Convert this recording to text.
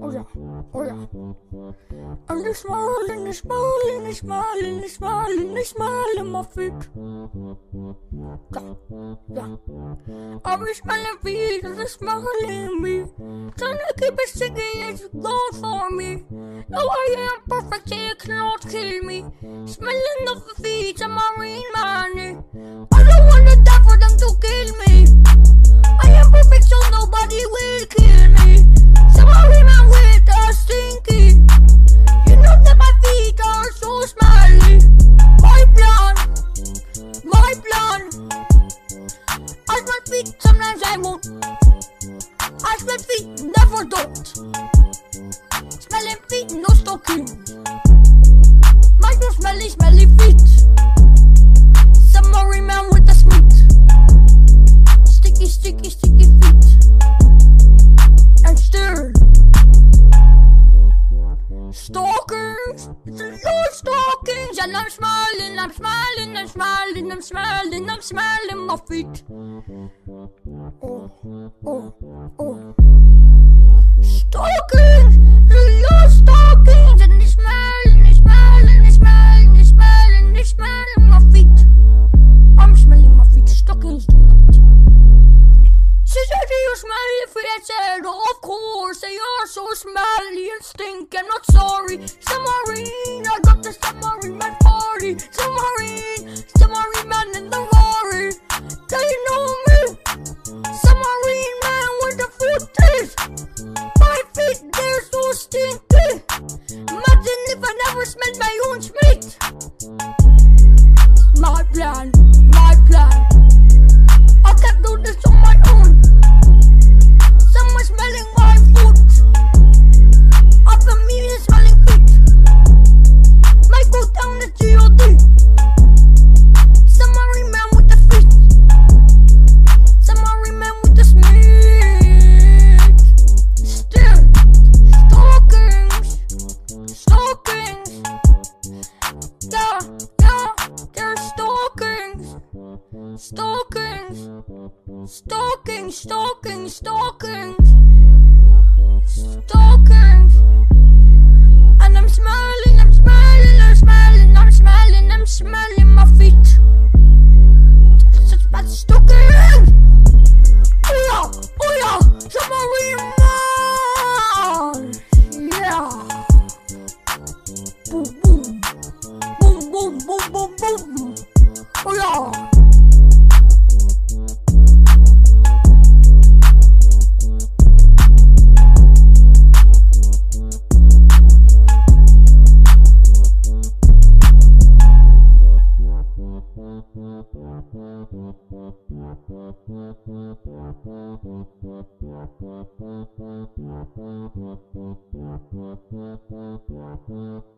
Oh yeah, oh yeah. And the smile, and smile, and smile, and smile, and in my feet. Yeah, yeah. I be smelling feet, and smile in me. Trying to keep it sticky, it's gone for me. No, I am perfect, it cannot kill me. Smelling of the feet, I'm marine money. I I smell feet, never don't. Smelling feet, no stocking. My no smelly, smelly feet. Somebody man with a sweet. Sticky, sticky, sticky feet. And still. Stalkers, it's a of stalkings, and I'm smiling, I'm smiling, I'm smiling, I'm smiling, I'm smiling my feet. Oh, oh, oh. Lot of stalkings, and they smiling, they smiling, they smiling, they smiling, they smiling my feet. I'm smelling my feet, stockings do not. She said you smelly feet, I said, of course they are so smelly and stink, I'm not sorry. Submarine, Imagine if I never smelled my Stalkings. Stalking, stalking, stalking. Stalking. And I'm smiling, I'm smiling, I'm smiling, I'm smiling, I'm smiling my feet. Such bad stalking. Oh yeah, oh yeah, submarine man. Yeah. Thank you.